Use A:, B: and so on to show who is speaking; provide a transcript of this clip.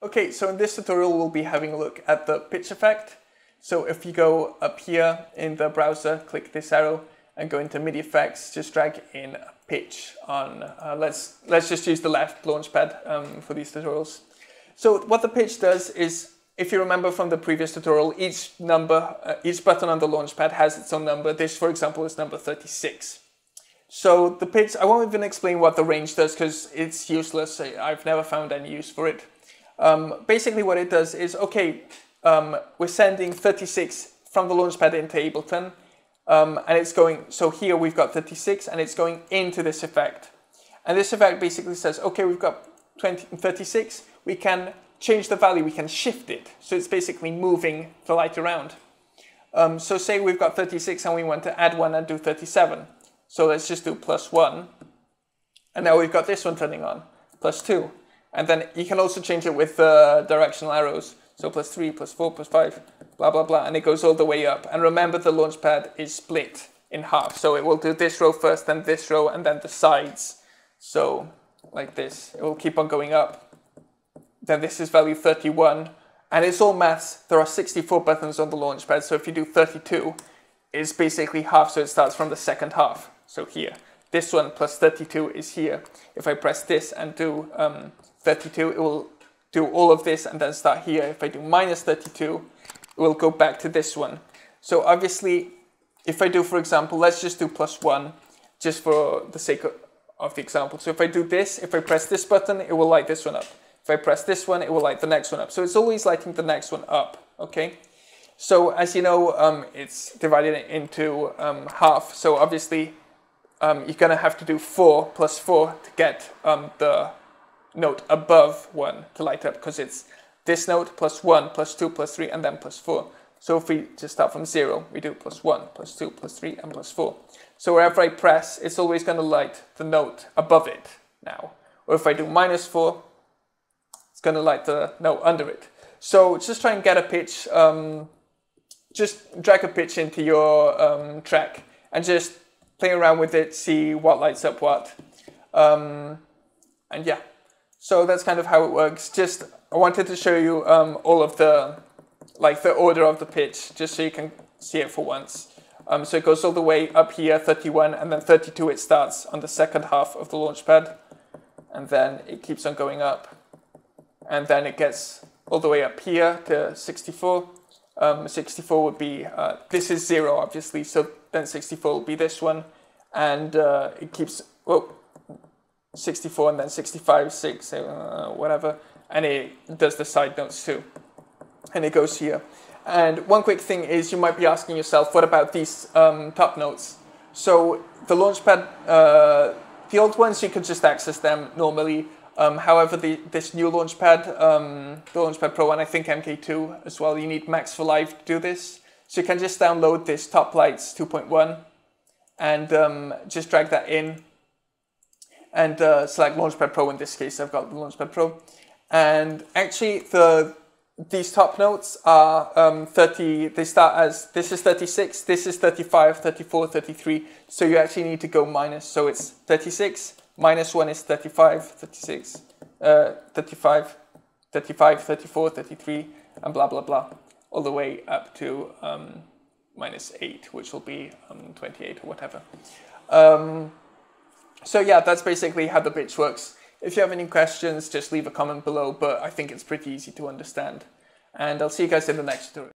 A: Okay, so in this tutorial we'll be having a look at the pitch effect. So if you go up here in the browser, click this arrow and go into MIDI effects, just drag in pitch on, uh, let's, let's just use the left launchpad um, for these tutorials. So what the pitch does is, if you remember from the previous tutorial, each number, uh, each button on the launchpad has its own number. This, for example, is number 36. So the pitch, I won't even explain what the range does because it's useless. I've never found any use for it. Um, basically what it does is, okay, um, we're sending 36 from the launchpad into Ableton, um, and it's going, so here we've got 36, and it's going into this effect. And this effect basically says, okay, we've got 20, 36, we can change the value, we can shift it. So it's basically moving the light around. Um, so say we've got 36 and we want to add one and do 37. So let's just do plus one. And now we've got this one turning on, plus two. And then you can also change it with the uh, directional arrows. So plus 3, plus 4, plus 5, blah, blah, blah. And it goes all the way up. And remember the launchpad is split in half. So it will do this row first, then this row, and then the sides. So like this. It will keep on going up. Then this is value 31. And it's all maths. There are 64 buttons on the launchpad. So if you do 32, it's basically half. So it starts from the second half. So here. This one plus 32 is here. If I press this and do um, 32, it will do all of this and then start here. If I do minus 32, it will go back to this one. So obviously, if I do, for example, let's just do plus 1, just for the sake of, of the example. So if I do this, if I press this button, it will light this one up. If I press this one, it will light the next one up. So it's always lighting the next one up, okay? So as you know, um, it's divided into um, half. So obviously, um, you're going to have to do 4 plus 4 to get um, the note above 1 to light up because it's this note plus 1 plus 2 plus 3 and then plus 4. So if we just start from 0, we do plus 1, plus 2, plus 3 and plus 4. So wherever I press, it's always going to light the note above it now. Or if I do minus 4, it's going to light the note under it. So just try and get a pitch, um, just drag a pitch into your um, track and just play around with it, see what lights up what. Um, and yeah. So that's kind of how it works. Just I wanted to show you um, all of the, like the order of the pitch, just so you can see it for once. Um, so it goes all the way up here, 31, and then 32 it starts on the second half of the launch pad. And then it keeps on going up. And then it gets all the way up here to 64. Um, 64 would be, uh, this is zero obviously, so then 64 will be this one. And uh, it keeps, well, 64 and then 65, 6, uh, whatever, and it does the side notes too. And it goes here. And one quick thing is you might be asking yourself, what about these um, top notes? So the Launchpad, uh, the old ones, you could just access them normally. Um, however, the, this new Launchpad, um, the Launchpad Pro and I think MK2 as well, you need Max for Live to do this. So you can just download this Top Lights 2.1 and um, just drag that in and uh, select Launchpad Pro. In this case, I've got the Launchpad Pro. And actually, the these top notes are um, 30, they start as, this is 36, this is 35, 34, 33. So you actually need to go minus. So it's 36, minus 1 is 35, 36, uh, 35, 35, 34, 33, and blah, blah, blah, all the way up to um, minus 8, which will be um, 28 or whatever. Um, so yeah, that's basically how the pitch works. If you have any questions, just leave a comment below, but I think it's pretty easy to understand. And I'll see you guys in the next tutorial.